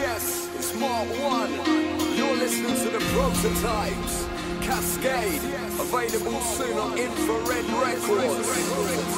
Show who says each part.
Speaker 1: Yes, it's Mark 1. You're listening to the prototypes. Cascade, available soon on Infrared Records.